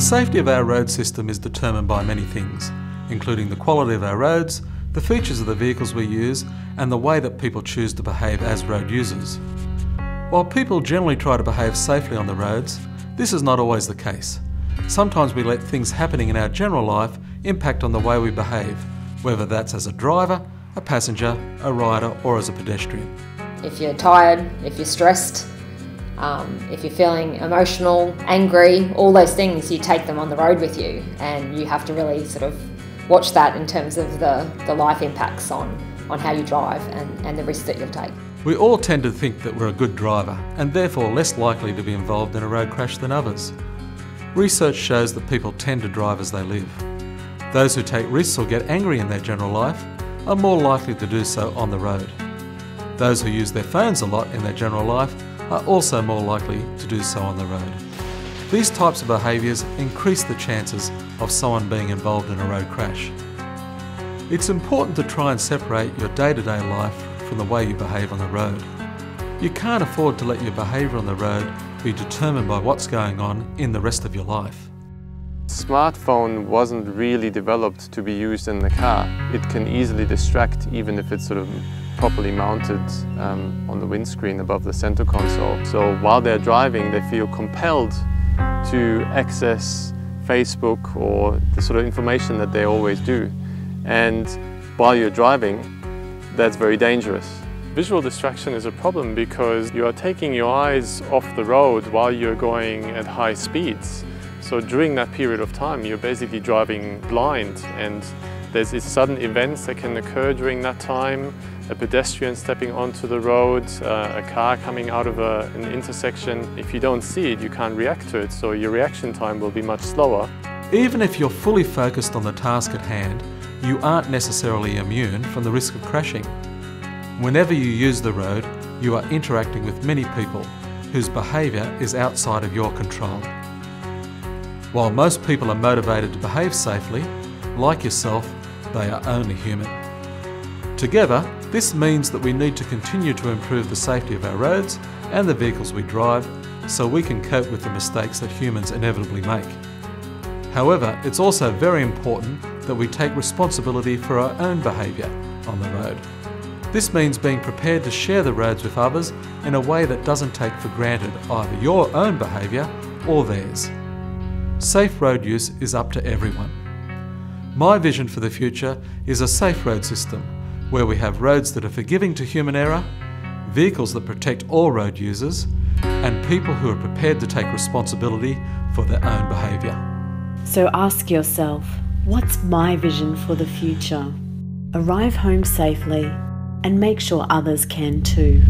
safety of our road system is determined by many things, including the quality of our roads, the features of the vehicles we use, and the way that people choose to behave as road users. While people generally try to behave safely on the roads, this is not always the case. Sometimes we let things happening in our general life impact on the way we behave, whether that's as a driver, a passenger, a rider, or as a pedestrian. If you're tired, if you're stressed, um, if you're feeling emotional, angry, all those things, you take them on the road with you, and you have to really sort of watch that in terms of the, the life impacts on, on how you drive and, and the risks that you'll take. We all tend to think that we're a good driver and therefore less likely to be involved in a road crash than others. Research shows that people tend to drive as they live. Those who take risks or get angry in their general life are more likely to do so on the road. Those who use their phones a lot in their general life are also more likely to do so on the road. These types of behaviours increase the chances of someone being involved in a road crash. It's important to try and separate your day to day life from the way you behave on the road. You can't afford to let your behaviour on the road be determined by what's going on in the rest of your life. Smartphone wasn't really developed to be used in the car. It can easily distract even if it's sort of properly mounted um, on the windscreen above the center console. So while they're driving, they feel compelled to access Facebook or the sort of information that they always do. And while you're driving, that's very dangerous. Visual distraction is a problem because you are taking your eyes off the road while you're going at high speeds. So during that period of time, you're basically driving blind and there's these sudden events that can occur during that time. A pedestrian stepping onto the road, uh, a car coming out of a, an intersection. If you don't see it, you can't react to it, so your reaction time will be much slower. Even if you're fully focused on the task at hand, you aren't necessarily immune from the risk of crashing. Whenever you use the road, you are interacting with many people whose behaviour is outside of your control. While most people are motivated to behave safely, like yourself, they are only human. Together, this means that we need to continue to improve the safety of our roads and the vehicles we drive so we can cope with the mistakes that humans inevitably make. However, it's also very important that we take responsibility for our own behaviour on the road. This means being prepared to share the roads with others in a way that doesn't take for granted either your own behaviour or theirs. Safe road use is up to everyone. My vision for the future is a safe road system where we have roads that are forgiving to human error, vehicles that protect all road users, and people who are prepared to take responsibility for their own behaviour. So ask yourself, what's my vision for the future? Arrive home safely and make sure others can too.